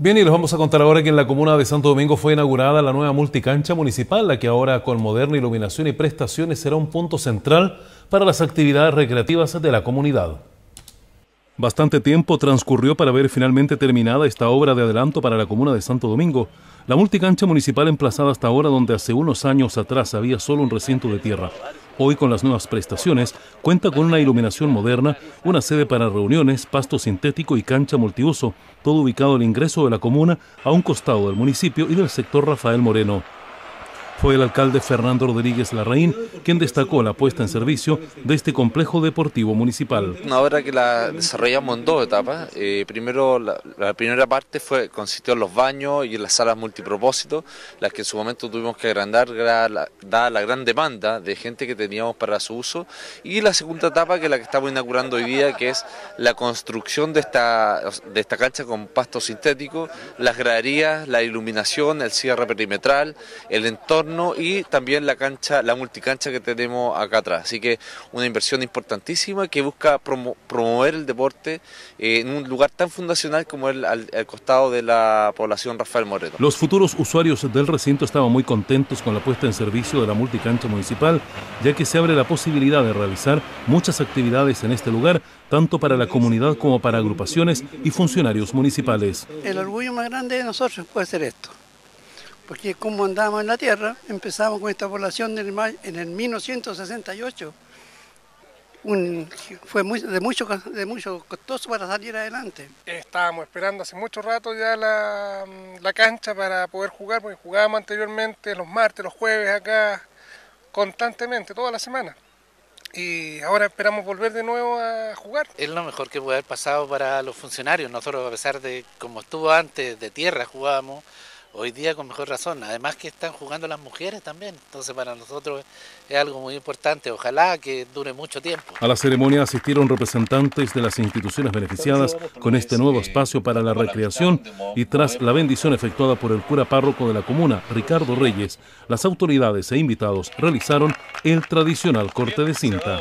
Bien, y les vamos a contar ahora que en la comuna de Santo Domingo fue inaugurada la nueva multicancha municipal, la que ahora con moderna iluminación y prestaciones será un punto central para las actividades recreativas de la comunidad. Bastante tiempo transcurrió para ver finalmente terminada esta obra de adelanto para la comuna de Santo Domingo. La multicancha municipal emplazada hasta ahora donde hace unos años atrás había solo un recinto de tierra. Hoy con las nuevas prestaciones cuenta con una iluminación moderna, una sede para reuniones, pasto sintético y cancha multiuso, todo ubicado al ingreso de la comuna a un costado del municipio y del sector Rafael Moreno. Fue el alcalde Fernando Rodríguez Larraín quien destacó la puesta en servicio de este complejo deportivo municipal. Una obra que la desarrollamos en dos etapas. Eh, primero, la, primera parte fue consistió en los baños y en las salas multipropósito, las que en su momento tuvimos que agrandar dada la gran demanda de gente que teníamos para su uso. Y la segunda etapa, que es la que estamos inaugurando hoy día, que es la construcción de esta, de esta cancha con pasto sintético, las graderías, la iluminación, el cierre perimetral, el entorno y también la cancha, la multicancha que tenemos acá atrás. Así que una inversión importantísima que busca promover el deporte eh, en un lugar tan fundacional como el al, costado de la población Rafael Moreno. Los futuros usuarios del recinto estaban muy contentos con la puesta en servicio de la multicancha municipal, ya que se abre la posibilidad de realizar muchas actividades en este lugar, tanto para la comunidad como para agrupaciones y funcionarios municipales. El orgullo más grande de nosotros puede ser esto porque como andábamos en la tierra, empezamos con esta población en el, en el 1968. fue de, mucho, de mucho costoso para salir adelante. Estábamos esperando hace mucho rato ya la, la cancha para poder jugar, porque jugábamos anteriormente los martes, los jueves acá, constantemente, toda la semana y ahora esperamos volver de nuevo a jugar. Es lo mejor que puede haber pasado para los funcionarios. Nosotros, a pesar de como estuvo antes, de tierra jugábamos, hoy día con mejor razón. Además que están jugando las mujeres también, entonces para nosotros es algo muy importante. Ojalá que dure mucho tiempo. A la ceremonia asistieron representantes de las instituciones beneficiadas con este nuevo espacio para la recreación y tras la bendición efectuada por el cura párroco de la comuna, Ricardo Reyes, las autoridades e invitados realizaron el tradicional corte de cinta.